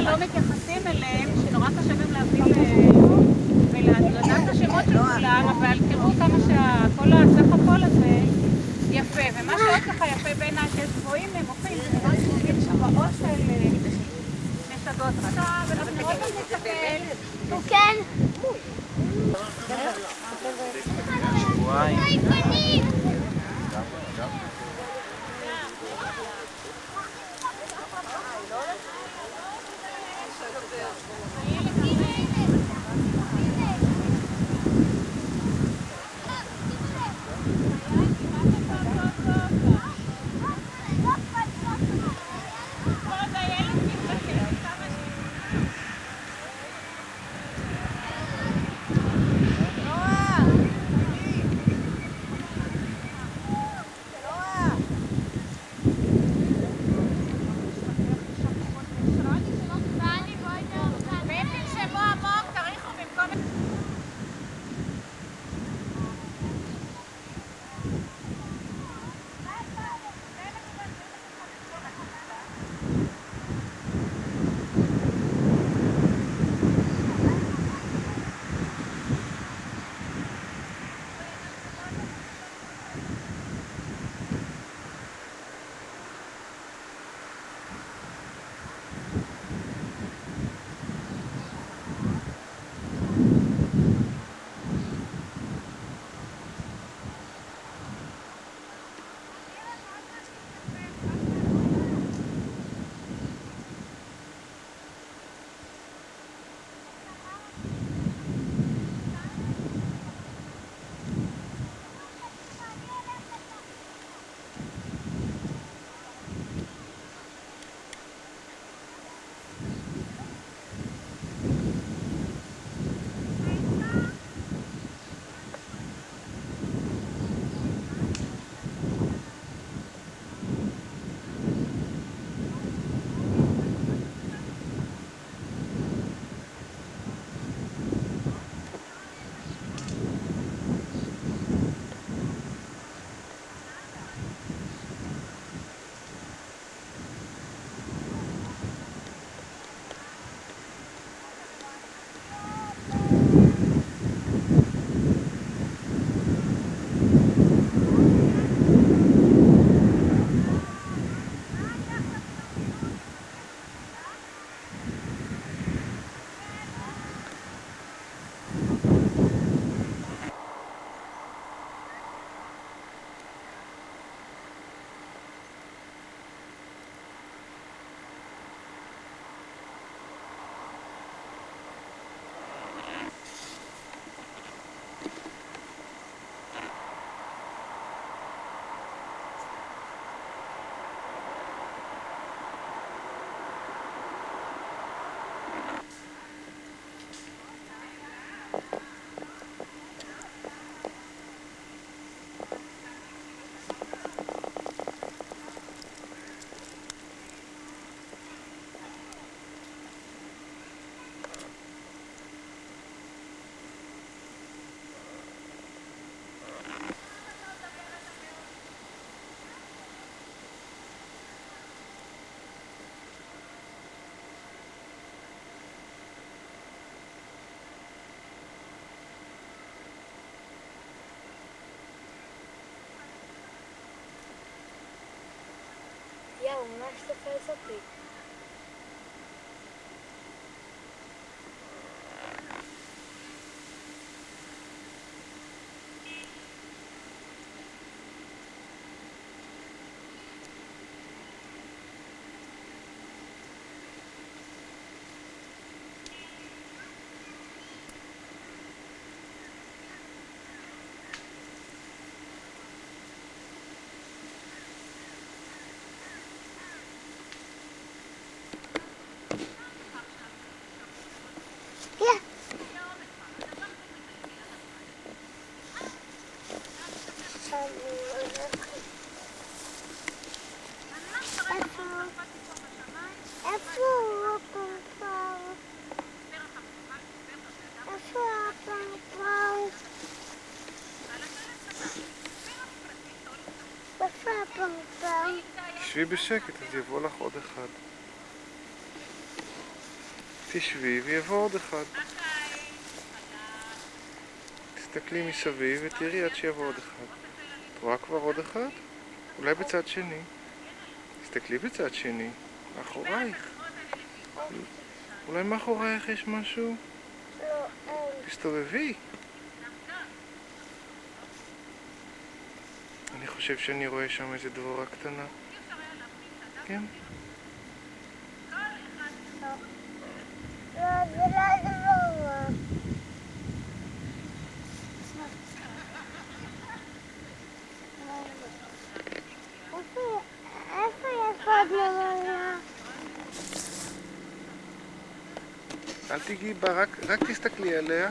כלל לא מתייחסים אליהם, שנורא קשה גם השמות של כולם, אבל תראו כמה שכל הסך הכל הזה יפה. ומה שעוד ככה יפה בעיניי, שיש גבוהים נמוכים, זה ממש מוביל שבועות של משגות עכשיו, ואנחנו עוד. הוא כן. שבועיים. nesta festa aqui. שבי בשקט, אז יבוא לך עוד אחד. תשבי ויבוא עוד אחד. תסתכלי מסביב ותראי עד שיבוא עוד אחד. את רואה כבר עוד אחד? אולי בצד שני. תסתכלי בצד שני, מאחורייך. אולי מאחורייך יש משהו? לא. תסתובבי. אני חושב שאני רואה שם איזה דבורה קטנה. כן? לא, זה לא דבורה. איפה- איפה יש עוד דבורה? אל תיגעי בה, רק, רק תסתכלי עליה.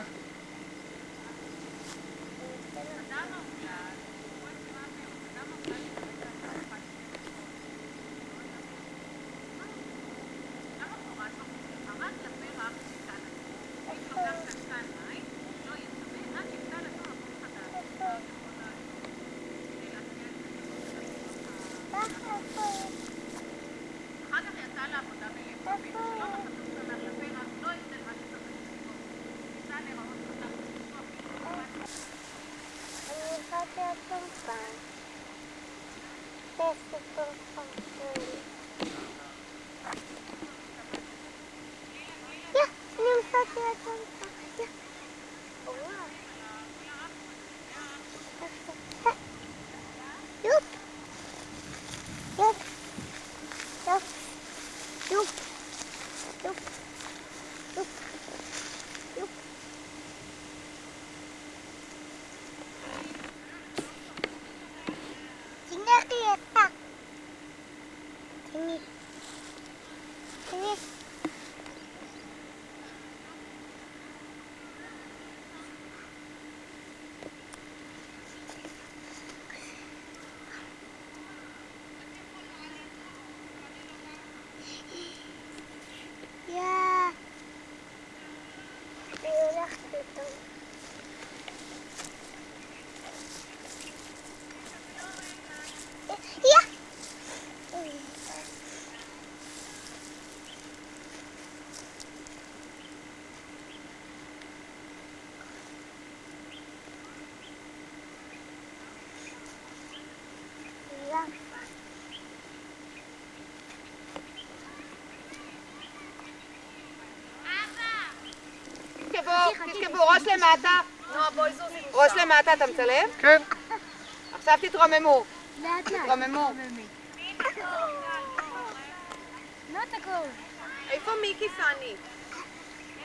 תשכבו, תשכבו, ראש למטה. נועה, בואי זוזי. ראש למטה, אתה מצלם? כן. עכשיו תתרוממו. לאט לאט. תתרוממו. לא תקום. איפה מיקי פאני?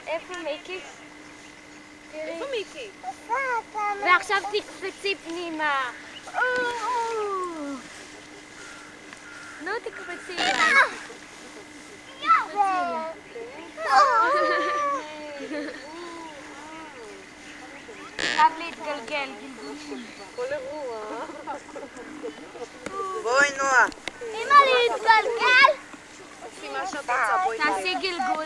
איפה מיקי? איפה מיקי? ועכשיו תקפצי פנימה. נו, תקפצי. חייב להתגלגל, גלגול. כל אירוע. בואי נועה. אמא להתגלגל! תעשי גלגול.